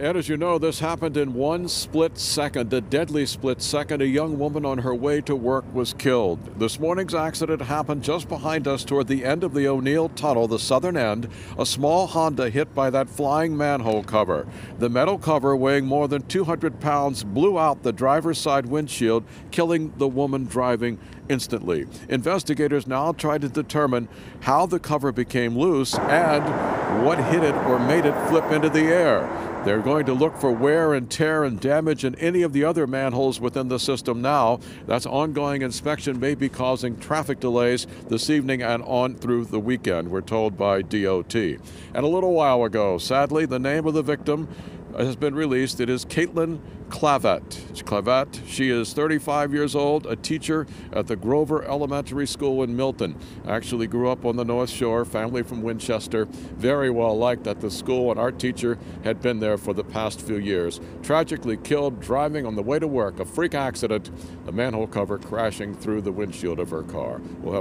And as you know, this happened in one split second, a deadly split second. A young woman on her way to work was killed. This morning's accident happened just behind us toward the end of the O'Neill Tunnel, the southern end. A small Honda hit by that flying manhole cover. The metal cover, weighing more than 200 pounds, blew out the driver's side windshield, killing the woman driving instantly. Investigators now try to determine how the cover became loose and what hit it or made it flip into the air. They're going to look for wear and tear and damage in any of the other manholes within the system now. That's ongoing inspection may be causing traffic delays this evening and on through the weekend, we're told by DOT. And a little while ago, sadly, the name of the victim has been released. It is Caitlin Clavette. Clavette, she is 35 years old, a teacher at the Glover Elementary School in Milton. Actually grew up on the North Shore, family from Winchester, very well liked at the school, and our teacher had been there for the past few years. Tragically killed driving on the way to work, a freak accident, a manhole cover crashing through the windshield of her car. We'll have